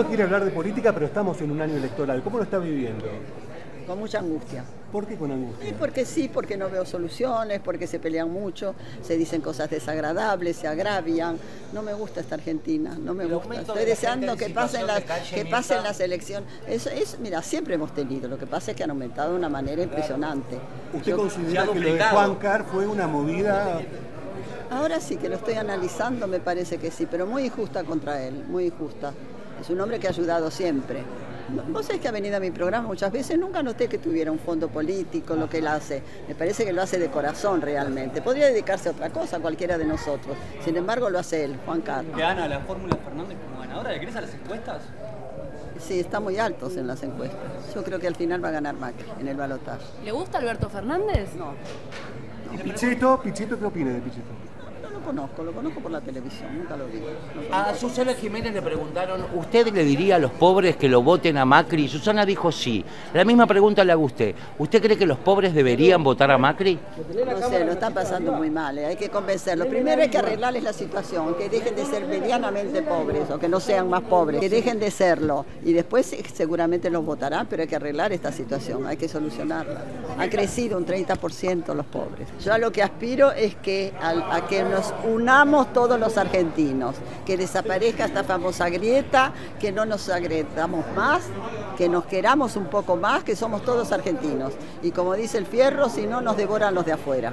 No quiere hablar de política, pero estamos en un año electoral. ¿Cómo lo está viviendo? Con mucha angustia. ¿Por qué con angustia? Y porque sí, porque no veo soluciones, porque se pelean mucho, se dicen cosas desagradables, se agravian. No me gusta esta Argentina, no me El gusta. Estoy de deseando que en pasen las, que pasen las elecciones. Eso es, mira, siempre hemos tenido. Lo que pasa es que han aumentado de una manera impresionante. ¿Usted Yo- considera que lo de. Juan Car fue una movida Ahora sí que lo estoy analizando, me parece que sí, pero muy injusta contra él, muy injusta. Es un hombre que ha ayudado siempre. Vos sabés que ha venido a mi programa muchas veces, nunca noté que tuviera un fondo político, lo que él hace. Me parece que lo hace de corazón realmente. Podría dedicarse a otra cosa, cualquiera de nosotros. Sin embargo, lo hace él, Juan Carlos. ¿Gana la fórmula Fernández como ganadora? ¿Le crees a las encuestas? Sí, está muy altos en las encuestas. Yo creo que al final va a ganar Macri en el balotaje. ¿Le gusta Alberto Fernández? No, ¿Y Pichetto? ¿Pichetto qué opina de Pichetto? Conozco, lo conozco por la televisión, nunca lo vi. No A Susana Jiménez le preguntaron, ¿usted le diría a los pobres que lo voten a Macri? Susana dijo sí. La misma pregunta le hago a usted. ¿Usted cree que los pobres deberían votar a Macri? No sé, lo están pasando muy mal, eh, hay que convencerlos. Primero hay que arreglarles la situación, que dejen de ser medianamente pobres o que no sean más pobres, que dejen de serlo. Y después eh, seguramente los votarán, pero hay que arreglar esta situación, hay que solucionarla. Han crecido un 30% los pobres. Yo a lo que aspiro es que a, que nos unamos todos los argentinos, que desaparezca esta famosa grieta, que no nos agretamos más, que nos queramos un poco más, que somos todos argentinos. Y como dice el fierro, si no nos devoran los de afuera.